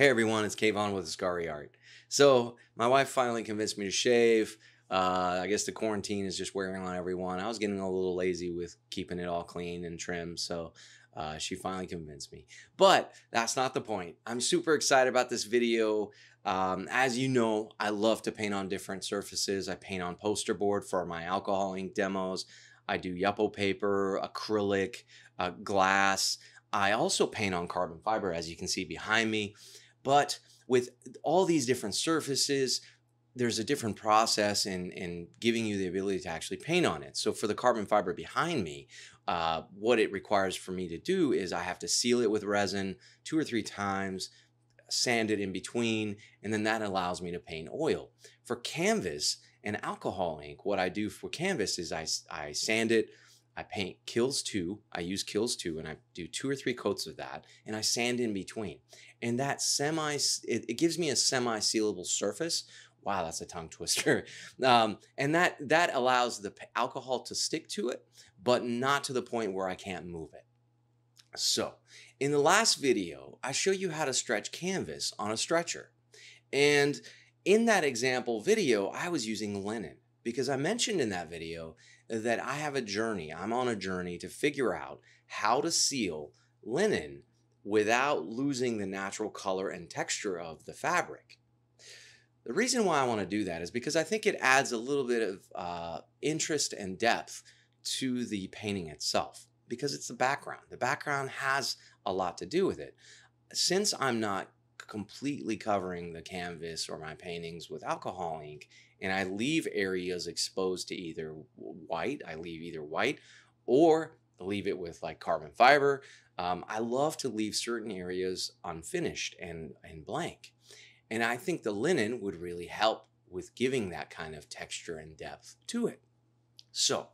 Hey everyone, it's Kaivan with Askari Art. So my wife finally convinced me to shave. Uh, I guess the quarantine is just wearing on everyone. I was getting a little lazy with keeping it all clean and trimmed, so uh, she finally convinced me. But that's not the point. I'm super excited about this video. Um, as you know, I love to paint on different surfaces. I paint on poster board for my alcohol ink demos. I do Yupo paper, acrylic, uh, glass. I also paint on carbon fiber, as you can see behind me. But with all these different surfaces, there's a different process in, in giving you the ability to actually paint on it. So for the carbon fiber behind me, uh, what it requires for me to do is I have to seal it with resin two or three times, sand it in between, and then that allows me to paint oil. For canvas and alcohol ink, what I do for canvas is I, I sand it, I paint Kilz 2. I use Kilz 2 and I do two or three coats of that and I sand in between. And that semi, it, it gives me a semi sealable surface. Wow, that's a tongue twister. Um, and that, that allows the alcohol to stick to it, but not to the point where I can't move it. So in the last video, I show you how to stretch canvas on a stretcher. And in that example video, I was using linen because I mentioned in that video that I have a journey. I'm on a journey to figure out how to seal linen without losing the natural color and texture of the fabric. The reason why I want to do that is because I think it adds a little bit of uh, interest and depth to the painting itself because it's the background. The background has a lot to do with it. Since I'm not completely covering the canvas or my paintings with alcohol ink and I leave areas exposed to either white, I leave either white or leave it with like carbon fiber. Um, I love to leave certain areas unfinished and, and blank. And I think the linen would really help with giving that kind of texture and depth to it. So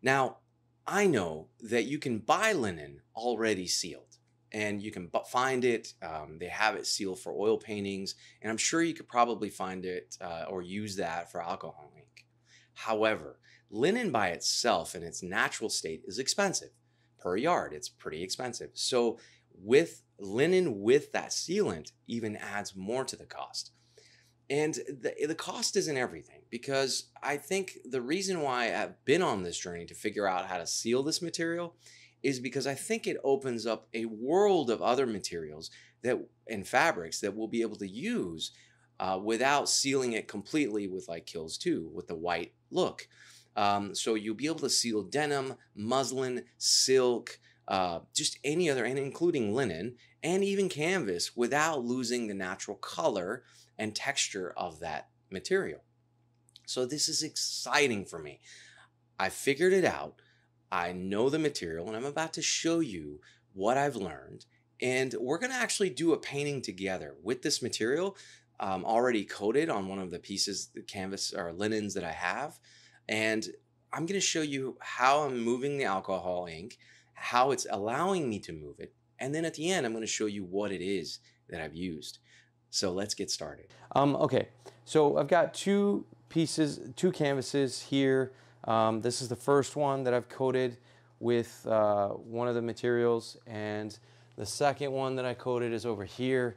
now I know that you can buy linen already sealed and you can find it. Um, they have it sealed for oil paintings, and I'm sure you could probably find it uh, or use that for alcohol ink. However, linen by itself in its natural state is expensive per yard. It's pretty expensive. So with linen with that sealant even adds more to the cost. And the, the cost isn't everything because I think the reason why I've been on this journey to figure out how to seal this material is because I think it opens up a world of other materials that and fabrics that we'll be able to use uh, without sealing it completely with like Kilz 2 with the white look. Um, so you'll be able to seal denim, muslin, silk, uh, just any other, and including linen and even canvas without losing the natural color and texture of that material. So this is exciting for me. I figured it out. I know the material and I'm about to show you what I've learned. And we're going to actually do a painting together with this material um, already coated on one of the pieces, the canvas or linens that I have. And I'm going to show you how I'm moving the alcohol ink, how it's allowing me to move it. And then at the end, I'm going to show you what it is that I've used. So let's get started. Um, okay, so I've got two pieces, two canvases here. Um, this is the first one that I've coated with uh, one of the materials and the second one that I coated is over here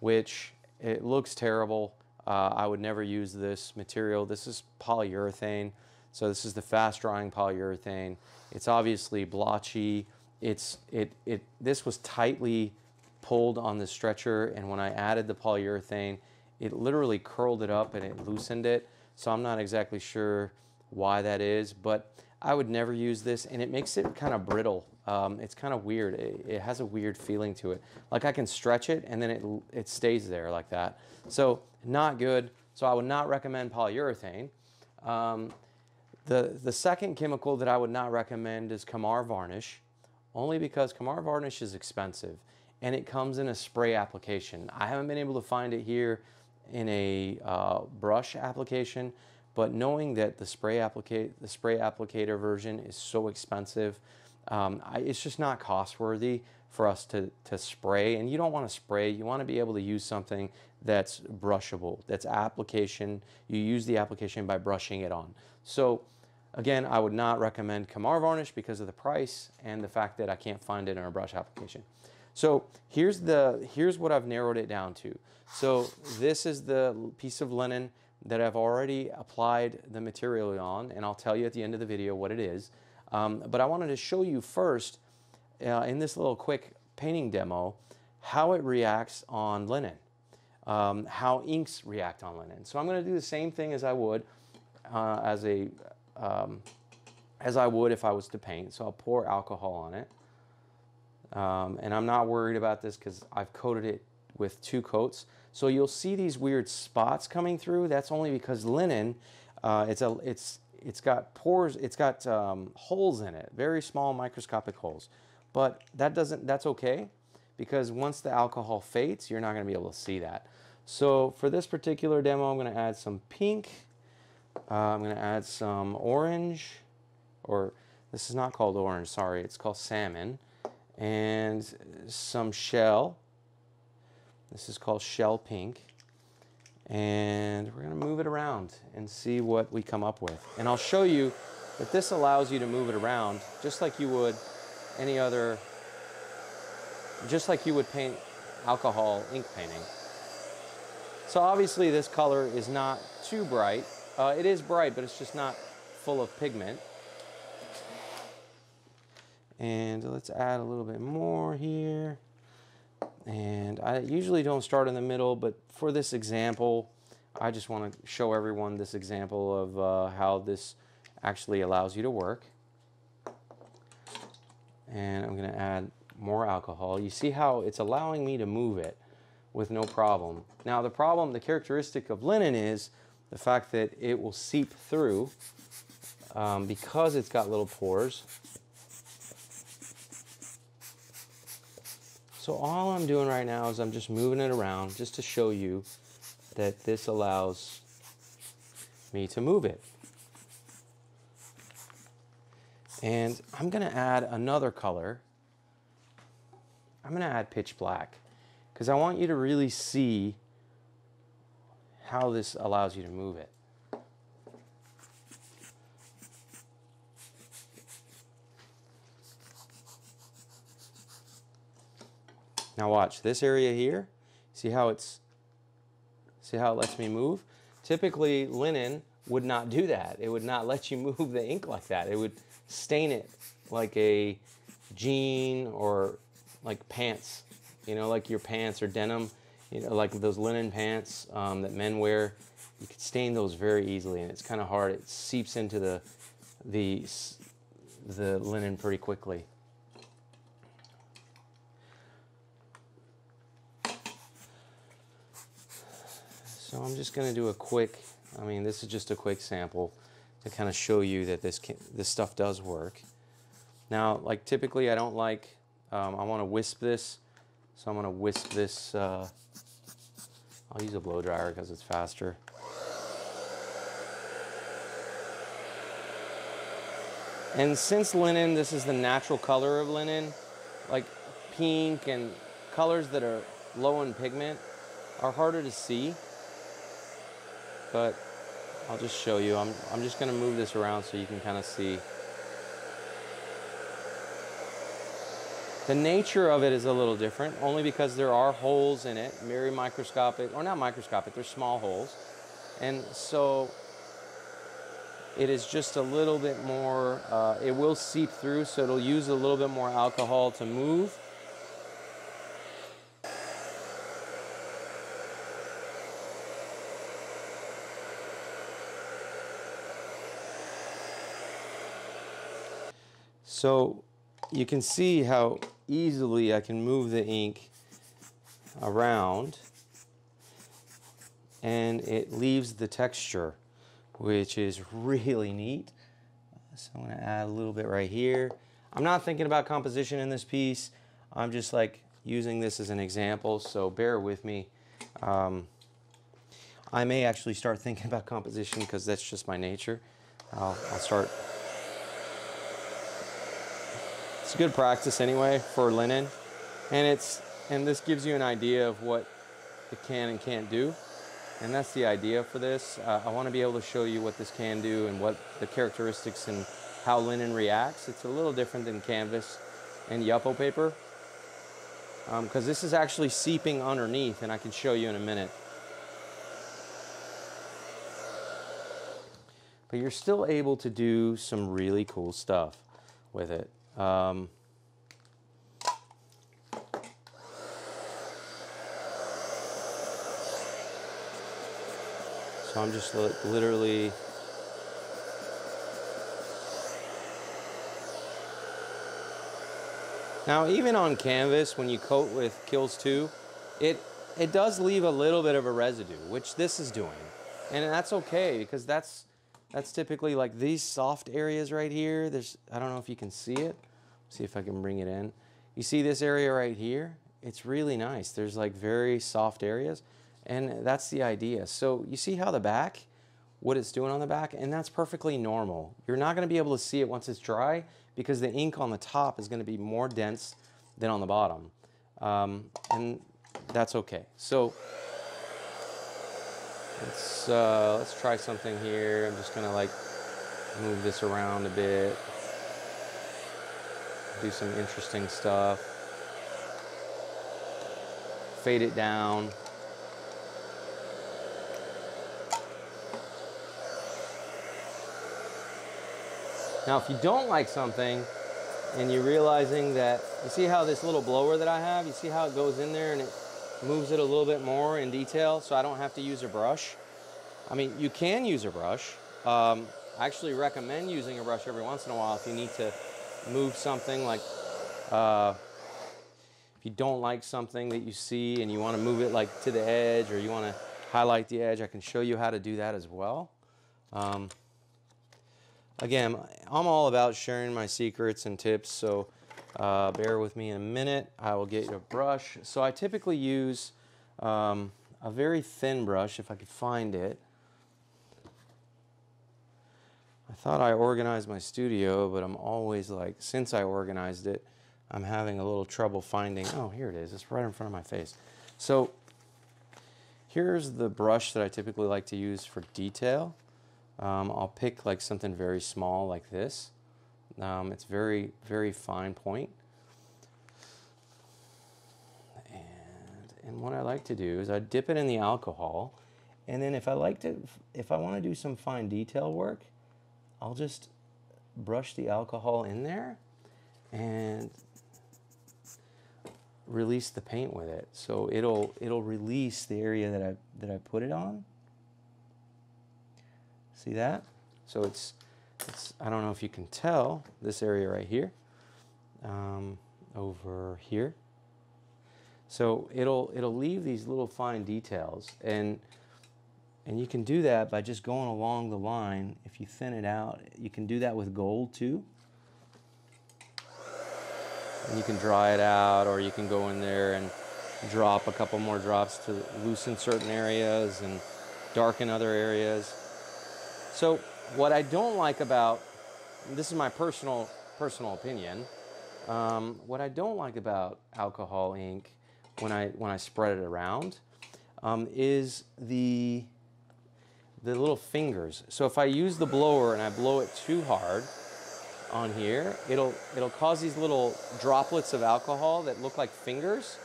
which it looks terrible. Uh, I would never use this material. This is polyurethane. So this is the fast drying polyurethane. It's obviously blotchy. It's, it, it, this was tightly pulled on the stretcher and when I added the polyurethane, it literally curled it up and it loosened it. So I'm not exactly sure why that is, but I would never use this and it makes it kind of brittle. Um, it's kind of weird. It, it, has a weird feeling to it. Like I can stretch it and then it, it stays there like that. So not good. So I would not recommend polyurethane. Um, the, the second chemical that I would not recommend is Kamar varnish, only because Kamar varnish is expensive and it comes in a spray application. I haven't been able to find it here in a uh, brush application, but knowing that the spray applicate the spray applicator version is so expensive, um, I, it's just not cost worthy for us to, to spray. And you don't want to spray, you want to be able to use something that's brushable, that's application. You use the application by brushing it on. So again, I would not recommend Kamar varnish because of the price and the fact that I can't find it in a brush application. So here's the here's what I've narrowed it down to. So this is the piece of linen that I've already applied the material on, and I'll tell you at the end of the video what it is. Um, but I wanted to show you first uh, in this little quick painting demo how it reacts on linen, um, how inks react on linen. So I'm going to do the same thing as I would uh, as a um, as I would if I was to paint. So I'll pour alcohol on it. Um, and I'm not worried about this because I've coated it with two coats. So you'll see these weird spots coming through. That's only because linen, uh, it's, a, it's, it's got pores, it's got um, holes in it, very small microscopic holes. But that doesn't, that's okay because once the alcohol fades, you're not gonna be able to see that. So for this particular demo, I'm gonna add some pink, uh, I'm gonna add some orange, or this is not called orange, sorry, it's called salmon and some shell. This is called shell pink. And we're going to move it around and see what we come up with. And I'll show you that this allows you to move it around just like you would any other, just like you would paint alcohol ink painting. So obviously this color is not too bright. Uh, it is bright, but it's just not full of pigment. And let's add a little bit more here. And I usually don't start in the middle, but for this example, I just want to show everyone this example of uh, how this actually allows you to work. And I'm going to add more alcohol. You see how it's allowing me to move it with no problem. Now the problem, the characteristic of linen is the fact that it will seep through um, because it's got little pores So all I'm doing right now is I'm just moving it around just to show you that this allows me to move it. And I'm going to add another color. I'm going to add pitch black because I want you to really see how this allows you to move it. Now watch this area here. See how it's, see how it lets me move? Typically linen would not do that. It would not let you move the ink like that. It would stain it like a jean or like pants, you know, like your pants or denim, you know, like those linen pants um, that men wear. You can stain those very easily, and it's kind of hard. It seeps into the the the linen pretty quickly. So I'm just going to do a quick, I mean, this is just a quick sample to kind of show you that this, can, this stuff does work. Now, like typically I don't like, um, I want to wisp this, so I'm going to wisp this, uh, I'll use a blow dryer because it's faster. And since linen, this is the natural color of linen, like pink and colors that are low in pigment are harder to see but I'll just show you. I'm, I'm just going to move this around so you can kind of see. The nature of it is a little different, only because there are holes in it, very microscopic, or not microscopic, they're small holes. And so it is just a little bit more, uh, it will seep through, so it'll use a little bit more alcohol to move. So you can see how easily I can move the ink around and it leaves the texture which is really neat. So I'm going to add a little bit right here. I'm not thinking about composition in this piece. I'm just like using this as an example, so bear with me. Um, I may actually start thinking about composition because that's just my nature. I'll, I'll start it's good practice anyway for linen. And it's and this gives you an idea of what it can and can't do. And that's the idea for this. Uh, I want to be able to show you what this can do and what the characteristics and how linen reacts. It's a little different than canvas and Yupo paper. because this is actually seeping underneath and I can show you in a minute. But you're still able to do some really cool stuff with it. Um, so I'm just li- literally Now, even on canvas, when you coat with Kilz 2, it, it does leave a little bit of a residue, which this is doing. And that's okay because that's, that's typically like these soft areas right here. There's, I don't know if you can see it. See if I can bring it in. You see this area right here? It's really nice. There's like very soft areas and that's the idea. So you see how the back, what it's doing on the back, and that's perfectly normal. You're not gonna be able to see it once it's dry because the ink on the top is going to be more dense than on the bottom. Um, and that's okay. So let's, uh, let's try something here. I'm just going to like move this around a bit, do some interesting stuff, fade it down. Now, if you don't like something and you're realizing that, you see how this little blower that I have, you see how it goes in there and it moves it a little bit more in detail so I don't have to use a brush? I mean, you can use a brush. Um, I actually recommend using a brush every once in a while if you need to move something like, uh, if you don't like something that you see and you want to move it like to the edge or you want to highlight the edge, I can show you how to do that as well. Um, again, I'm all about sharing my secrets and tips, so uh, bear with me in a minute. I will get you a brush. So I typically use um, a very thin brush, if I could find it. I thought I organized my studio, but I'm always like, since I organized it, I'm having a little trouble finding, oh, here it is. It's right in front of my face. So here's the brush that I typically like to use for detail. Um, I'll pick like something very small like this. Um, it's very, very fine point. And, and what I like to do is I dip it in the alcohol. And then if I like to, if I want to do some fine detail work, I'll just brush the alcohol in there and release the paint with it. So it'll, it'll release the area that I, that I put it on. See that? So it's, it's, I don't know if you can tell, this area right here, um, over here. So it'll, it'll leave these little fine details and, and you can do that by just going along the line. If you thin it out, you can do that with gold too. And you can dry it out or you can go in there and drop a couple more drops to loosen certain areas and darken other areas. So what I don't like about, this is my personal, personal opinion, um, what I don't like about alcohol ink when I, when I spread it around um, is the, the little fingers. So if I use the blower and I blow it too hard on here, it'll, it'll cause these little droplets of alcohol that look like fingers.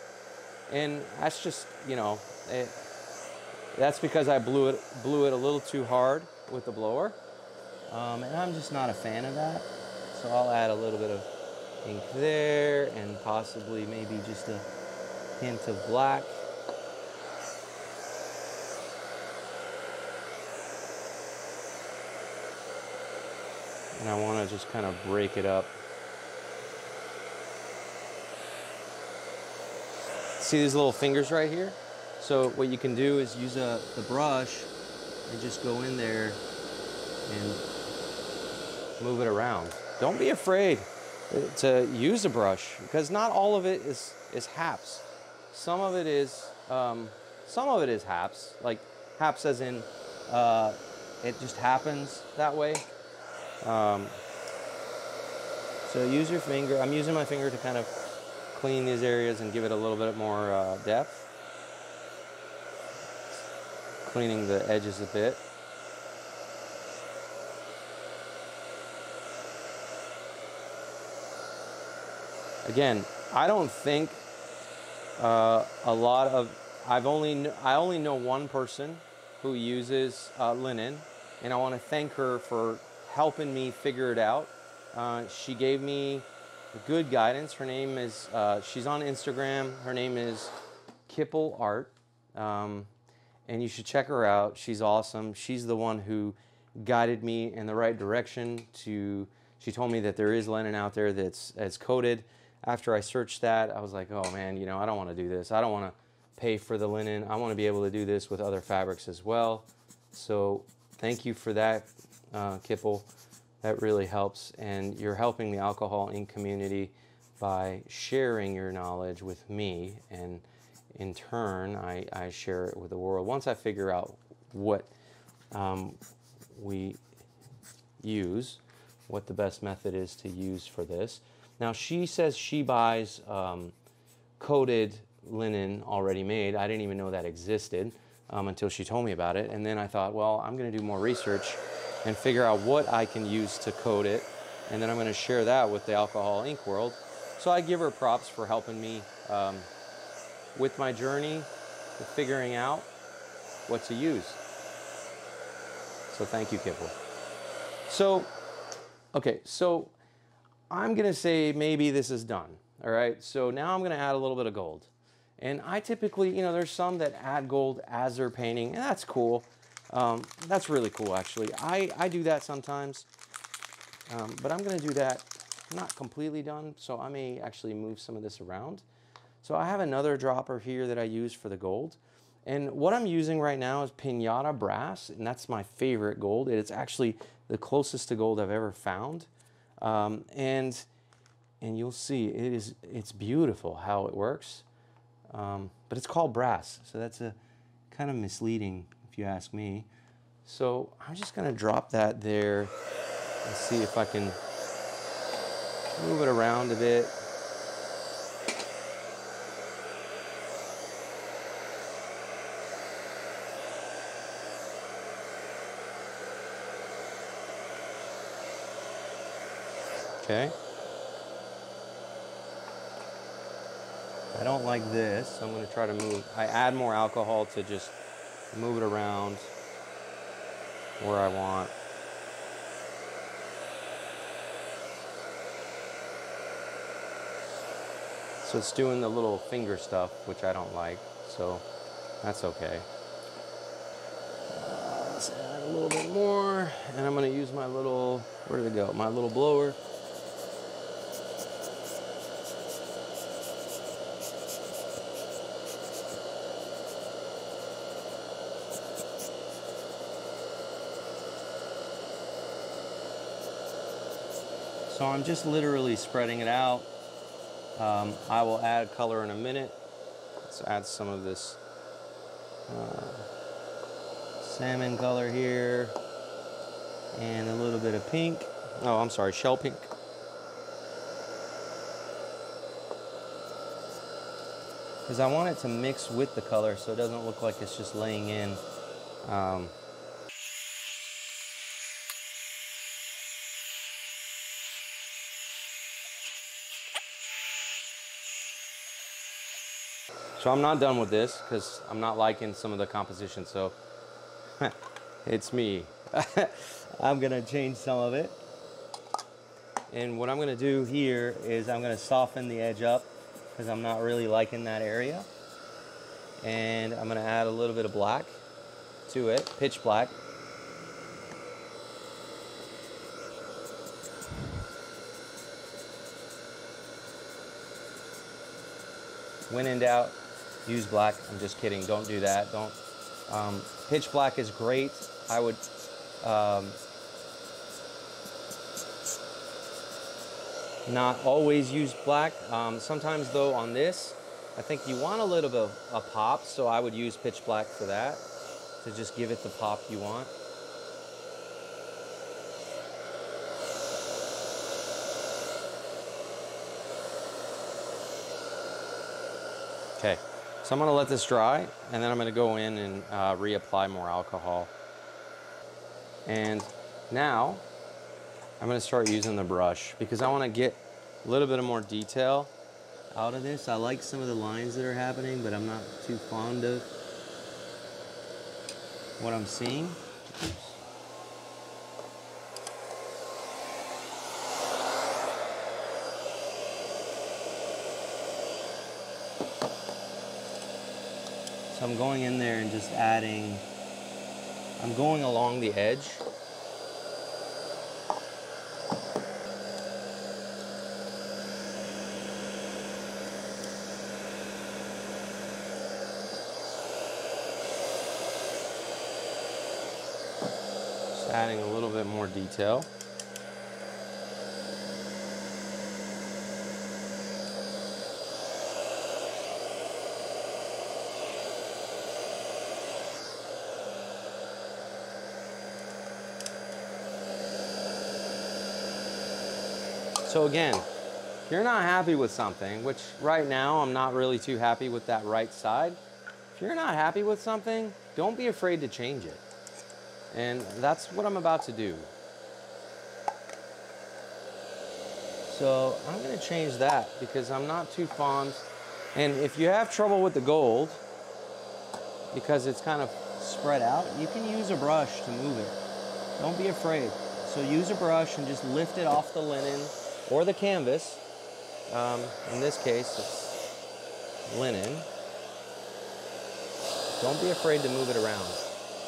And that's just, you know, it, that's because I blew it, blew it a little too hard with the blower. Um, and I'm just not a fan of that. So I'll add a little bit of ink there and possibly maybe just a hint of black. And I want to just kind of break it up. See these little fingers right here? So what you can do is use a, the brush and just go in there and move it around. Don't be afraid to use a brush because not all of it is, is haps. Some of it is, um, some of it is haps, like haps as in uh, it just happens that way. Um, so use your finger. I'm using my finger to kind of clean these areas and give it a little bit more uh, depth. Cleaning the edges a bit. Again, I don't think uh, a lot of I've only I only know one person who uses uh, linen, and I want to thank her for helping me figure it out. Uh, she gave me good guidance. Her name is uh, she's on Instagram. Her name is Kiplee Art, um, and you should check her out. She's awesome. She's the one who guided me in the right direction. To she told me that there is linen out there that's that's coated. After I searched that, I was like, oh man, you know, I don't want to do this. I don't want to pay for the linen. I want to be able to do this with other fabrics as well. So thank you for that, uh, Kiplee. That really helps. And you're helping the Alcohol Ink community by sharing your knowledge with me. And in turn, I, I share it with the world. Once I figure out what um, we use, what the best method is to use for this. Now, she says she buys um, coated linen already made. I didn't even know that existed um, until she told me about it. And then I thought, well, I'm going to do more research and figure out what I can use to coat it. And then I'm going to share that with the Alcohol ink world. So I give her props for helping me um, with my journey, with figuring out what to use. So thank you, Kiplee. So, okay, so I'm gonna say maybe this is done. All right, so now I'm gonna add a little bit of gold. And I typically, you know, there's some that add gold as they're painting, and that's cool. Um, that's really cool, actually. I, I do that sometimes, um, but I'm gonna do that not completely done, so I may actually move some of this around. So I have another dropper here that I use for the gold. And what I'm using right now is Pinata Brass, and that's my favorite gold. It's actually the closest to gold I've ever found. Um, and and you'll see it is it's beautiful how it works. Um, but it's called brass, so that's a kind of misleading if you ask me. So I'm just gonna drop that there and see if I can move it around a bit. Okay. I don't like this, I'm going to try to move. I add more alcohol to just move it around where I want. So it's doing the little finger stuff, which I don't like, so that's okay. Uh, let's add a little bit more, and I'm going to use my little, where did it go? My little blower. So I'm just literally spreading it out. Um, I will add color in a minute. Let's add some of this uh, salmon color here and a little bit of pink. Oh, I'm sorry, shell pink. Because I want it to mix with the color so it doesn't look like it's just laying in. Um, So I'm not done with this because I'm not liking some of the composition. So it's me. I'm gonna change some of it. And what I'm gonna do here is I'm gonna soften the edge up because I'm not really liking that area. And I'm gonna add a little bit of black to it, pitch black. When in doubt, use black. I'm just kidding. Don't do that. Don't. Um, pitch black is great. I would. Um, not always use black. Um, sometimes though on this, I think you want a little bit of a pop, so I would use pitch black for that to just give it the pop you want. Okay, so I'm gonna let this dry and then I'm gonna go in and uh, reapply more alcohol. And now I'm gonna start using the brush because I wanna get a little bit of more detail out of this. I like some of the lines that are happening, but I'm not too fond of what I'm seeing. So I'm going in there and just adding, I'm going along the edge Just adding a little bit more detail. So again, if you're not happy with something, which right now I'm not really too happy with that right side, if you're not happy with something, don't be afraid to change it. And that's what I'm about to do. So I'm gonna change that because I'm not too fond. And if you have trouble with the gold, because it's kind of spread out, you can use a brush to move it. Don't be afraid. So use a brush and just lift it off the linen or the canvas. Um, in this case, it's linen. Don't be afraid to move it around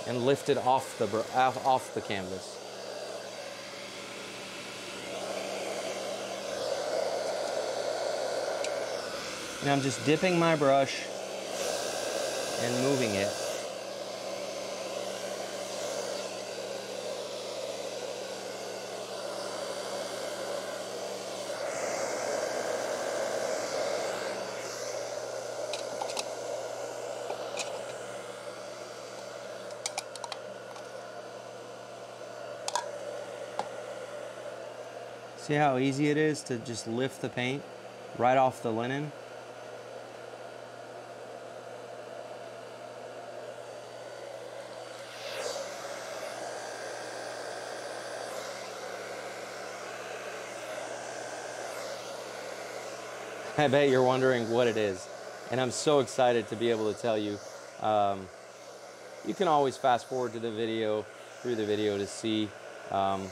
and lift it off the, off the canvas. And I'm just dipping my brush and moving it. See how easy it is to just lift the paint right off the linen? I bet you're wondering what it is. And I'm so excited to be able to tell you. Um, you can always fast forward to the video, through the video to see um,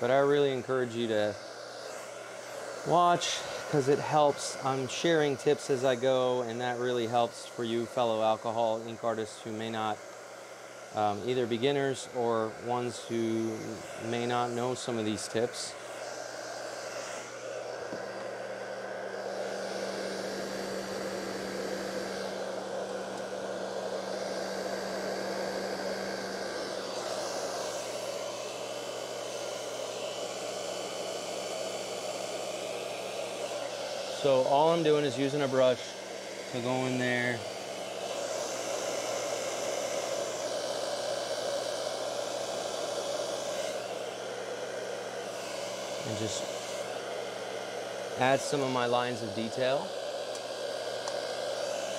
but I really encourage you to watch because it helps. I'm sharing tips as I go, and that really helps for you, fellow alcohol ink artists who may not, um, either beginners or ones who may not know some of these tips. So all I'm doing is using a brush to go in there. And just add some of my lines of detail.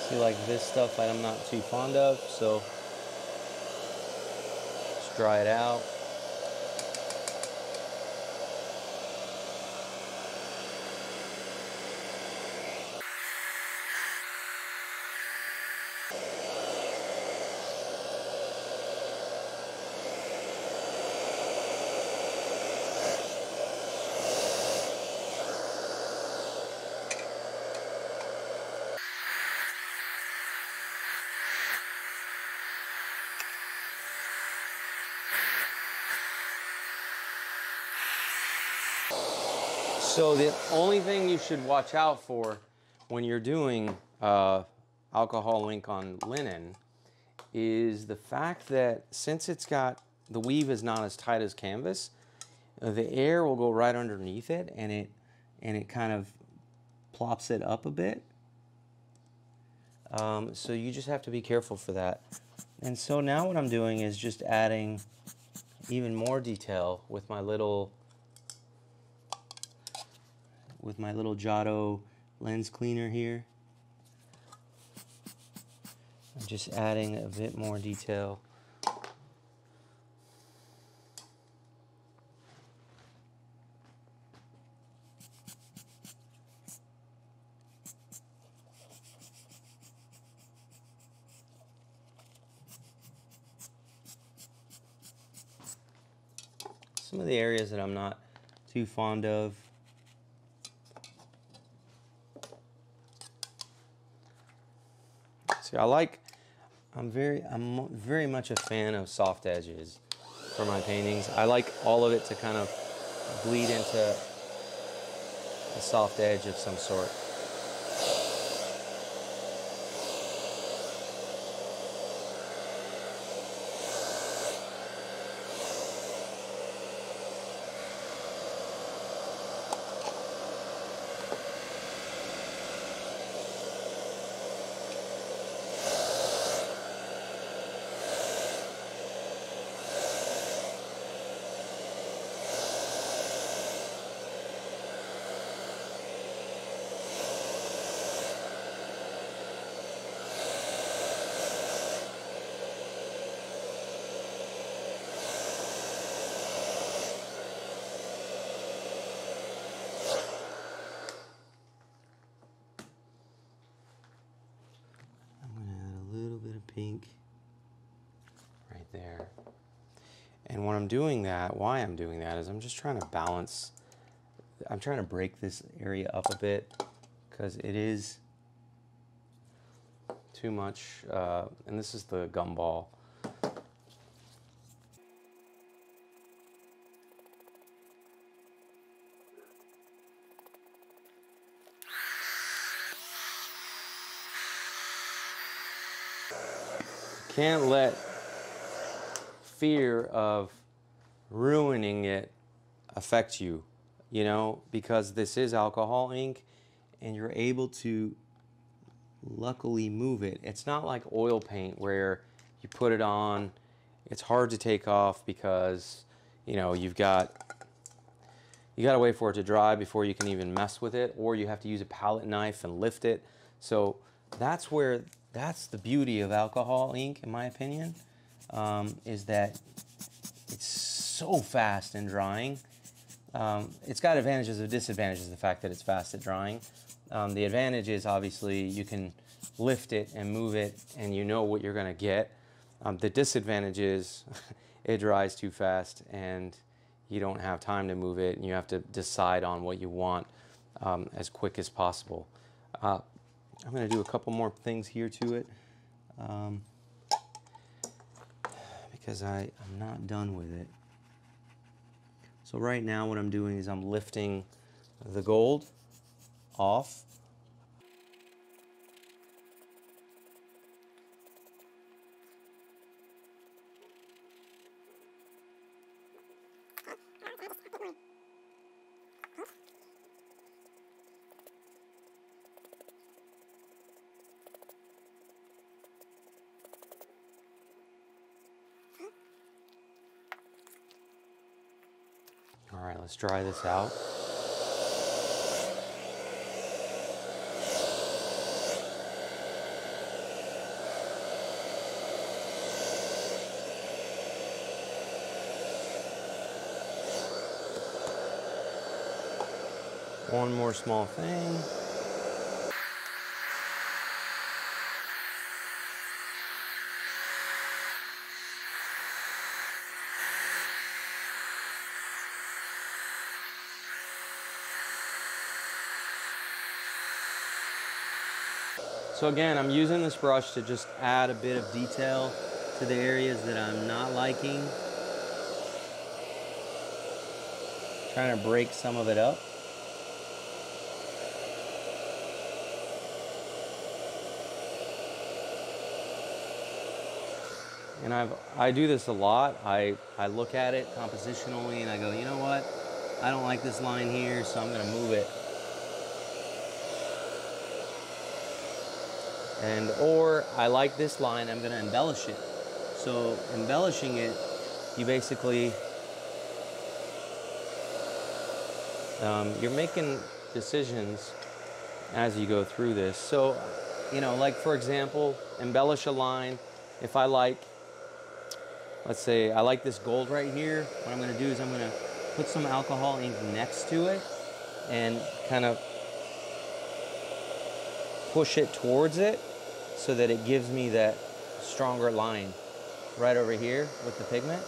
See like this stuff I'm not too fond of, so just dry it out. So the only thing you should watch out for when you're doing uh, alcohol ink on linen is the fact that since it's got the weave is not as tight as canvas, the air will go right underneath it and it and it kind of plops it up a bit. Um, so you just have to be careful for that. And so now what I'm doing is just adding even more detail with my little with my little Giotto lens cleaner here. I'm just adding a bit more detail. Some of the areas that I'm not too fond of I like, I'm very, I'm very much a fan of soft edges for my paintings. I like all of it to kind of bleed into a soft edge of some sort. I'm going to add a little bit of pink right there. And when Doing that, why I'm doing that is I'm just trying to balance, I'm trying to break this area up a bit because it is too much. Uh, and this is the gumball. Can't let fear of ruining it affect you, you know, because this is alcohol ink and you're able to luckily move it. It's not like oil paint where you put it on, it's hard to take off because, you know, you've got you got to wait for it to dry before you can even mess with it or you have to use a palette knife and lift it. So that's where that's the beauty of alcohol ink in my opinion um, is that it's so fast in drying. Um, it's got advantages and disadvantages, the fact that it's fast at drying. Um, the advantage is obviously you can lift it and move it and you know what you're going to get. Um, the disadvantage is it dries too fast and you don't have time to move it and you have to decide on what you want um, as quick as possible. Uh, I'm going to do a couple more things here to it um, because I, I'm not done with it. So right now what I'm doing is I'm lifting the gold off. All right, let's dry this out. One more small thing. So again, I'm using this brush to just add a bit of detail to the areas that I'm not liking. Trying to break some of it up. And I've, I do this a lot. I, I look at it compositionally and I go, you know what? I don't like this line here, so I'm gonna move it. And, or I like this line, I'm gonna embellish it. So embellishing it, you basically, um, you're making decisions as you go through this. So, you know, like for example, embellish a line. If I like, let's say I like this gold right here, what I'm gonna do is I'm gonna put some alcohol ink next to it and kind of push it towards it so that it gives me that stronger line right over here with the pigment.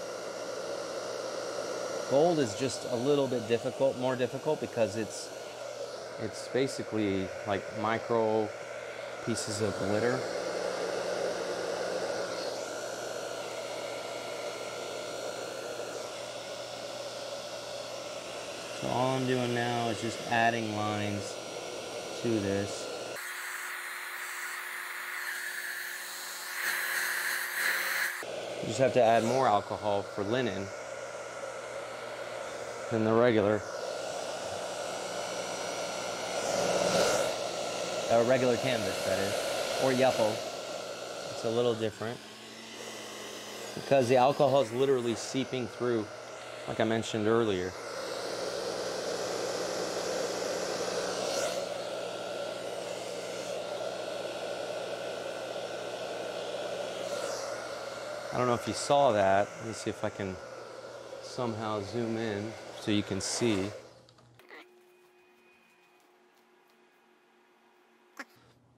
Gold is just a little bit difficult, more difficult because it's it's basically like micro pieces of glitter. So all I'm doing now is just adding lines to this. Just have to add more alcohol for linen than the regular. A regular canvas, that is, or Yupo. It's a little different because the alcohol is literally seeping through, like I mentioned earlier. I don't know if you saw that. Let me see if I can somehow zoom in so you can see.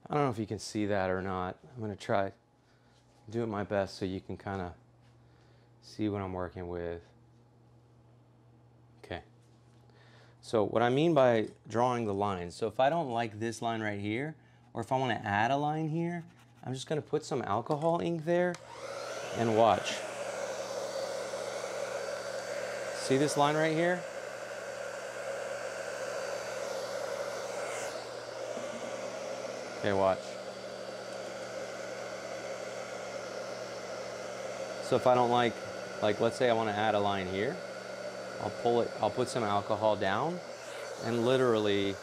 I don't know if you can see that or not. I'm to try doing my best so you can kind of see what I'm working with. Okay. So what I mean by drawing the lines, so if I don't like this line right here, or if I want to add a line here, I'm just to put some alcohol ink there and watch. See this line right here? Okay, watch. So if I don't like, like let's say I want to add a line here, I'll pull it, I'll put some alcohol down and literally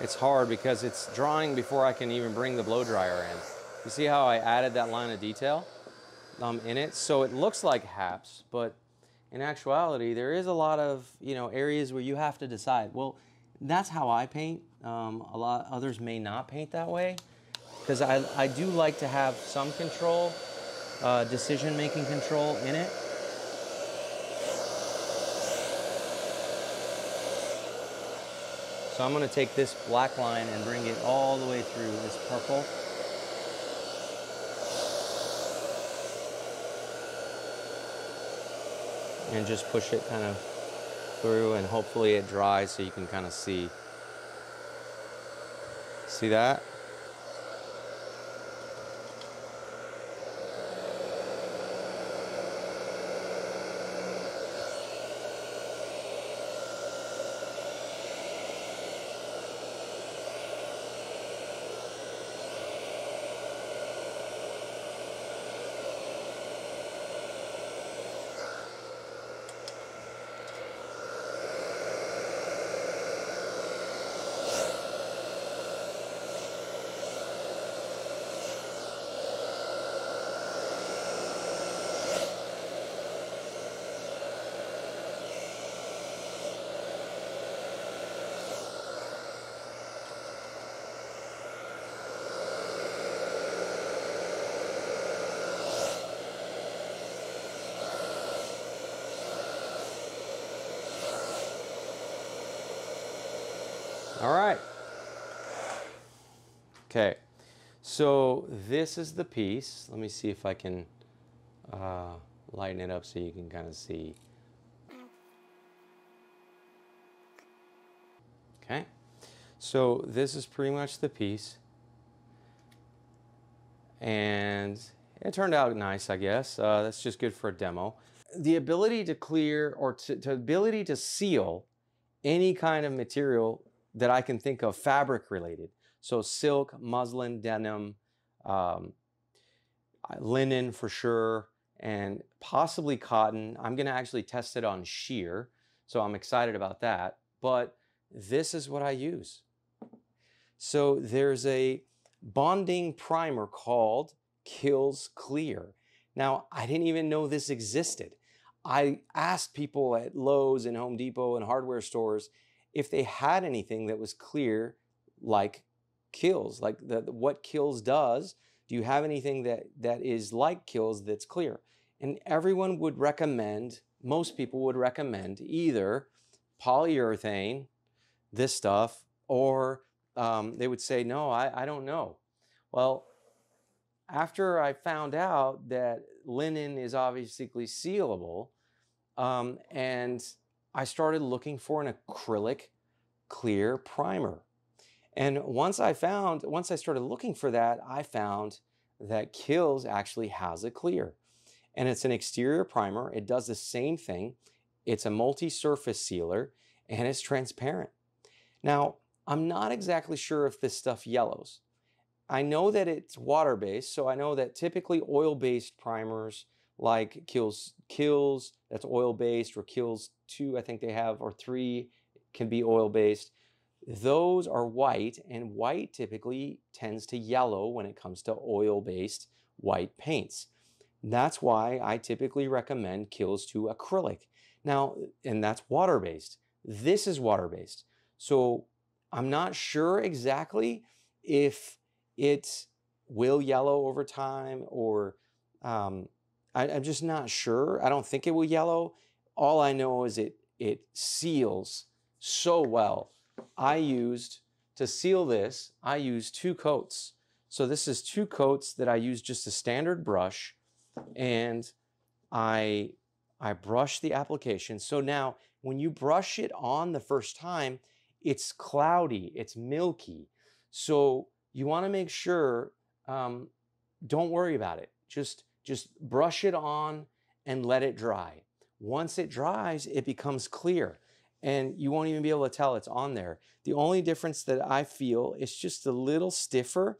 it's hard because it's drying before I can even bring the blow dryer in. You see how I added that line of detail um, in it? So it looks like haps, but in actuality, there is a lot of you know areas where you have to decide. Well, that's how I paint. Um, a lot others may not paint that way because I, I do like to have some control, uh, decision making control in it. So I'm going to take this black line and bring it all the way through this purple. And just push it kind of through and hopefully it dries so you can kind of see. See that? All right. Okay. So this is the piece. Let me see if I can uh, lighten it up so you can kind of see. Okay. So this is pretty much the piece. And it turned out nice, I guess. Uh, that's just good for a demo. The ability to clear or to, to ability to seal any kind of material that I can think of fabric related. So silk, muslin, denim, um, linen for sure, and possibly cotton. I'm to actually test it on sheer, so I'm excited about that. But this is what I use. So there's a bonding primer called Kilz Clear. Now, I didn't even know this existed. I asked people at Lowe's and Home Depot and hardware stores if they had anything that was clear like Kilz like the, what Kilz does do you have anything that that is like Kilz that's clear and everyone would recommend most people would recommend either polyurethane this stuff or um, they would say no I, I don't know well after i found out that linen is obviously sealable Um, and I started looking for an acrylic clear primer. And once I found, once I started looking for that, I found that Kilz actually has a clear. And it's an exterior primer. It does the same thing. It's a multi-surface sealer and it's transparent. Now, I'm not exactly sure if this stuff yellows. I know that it's water-based, so I know that typically oil-based primers like Kilz, Kilz that's oil-based, or Kilz 2, I think they have, or 3 can be oil-based. Those are white, and white typically tends to yellow when it comes to oil-based white paints. That's why I typically recommend Kilz 2 acrylic. Now, and that's water-based. This is water-based. So I'm not sure exactly if it will yellow over time or um, I, am just not sure. I don't think it will yellow. All I know is it it seals so well. I used to seal this, I used two coats. So this is two coats that I use just a standard brush and I I brush the application. So now when you brush it on the first time, it's cloudy, it's milky. So you want to make sure, um, don't worry about it. Just, just brush it on and let it dry. Once it dries, it becomes clear and you won't even be able to tell it's on there. The only difference that I feel is just a little stiffer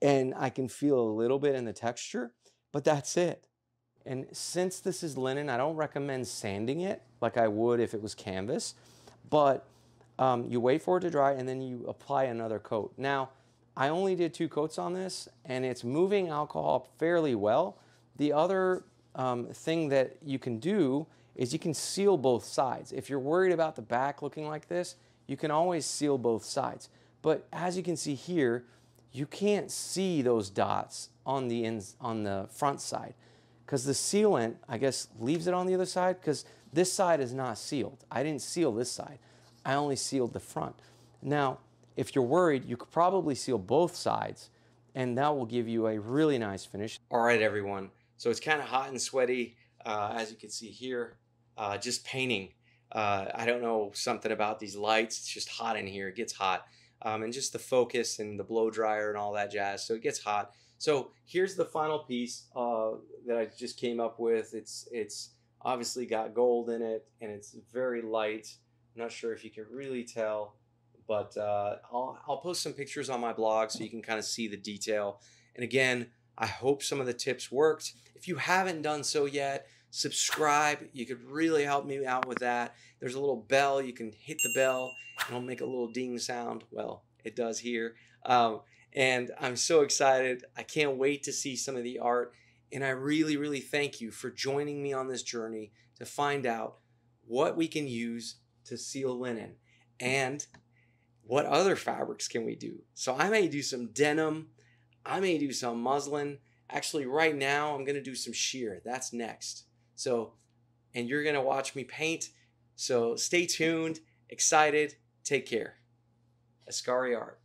and I can feel a little bit in the texture, but that's it. And since this is linen, I don't recommend sanding it like I would if it was canvas, but um, you wait for it to dry and then you apply another coat. Now, I only did two coats on this and it's moving alcohol fairly well. The other um, thing that you can do is you can seal both sides. If you're worried about the back looking like this, you can always seal both sides. But as you can see here, you can't see those dots on the on the front side because the sealant, I guess, leaves it on the other side because this side is not sealed. I didn't seal this side. I only sealed the front. Now, if you're worried, you could probably seal both sides and that will give you a really nice finish. All right, everyone. So it's kind of hot and sweaty, uh, as you can see here, uh, just painting. Uh, I don't know something about these lights. It's just hot in here. It gets hot. Um, and just the focus and the blow dryer and all that jazz. So it gets hot. So here's the final piece uh, that I just came up with. It's it's obviously got gold in it and it's very light. I'm not sure if you can really tell but uh, I'll, I'll post some pictures on my blog so you can kind of see the detail. And again, I hope some of the tips worked. If you haven't done so yet, subscribe. You could really help me out with that. There's a little bell. You can hit the bell it'll make a little ding sound. Well, it does here. Um, and I'm so excited. I can't wait to see some of the art. And I really, really thank you for joining me on this journey to find out what we can use to seal linen. And what other fabrics can we do? So I may do some denim. I may do some muslin. Actually, right now, I'm going to do some sheer. That's next. So, and you're going to watch me paint. So stay tuned, excited. Take care. Askari Art.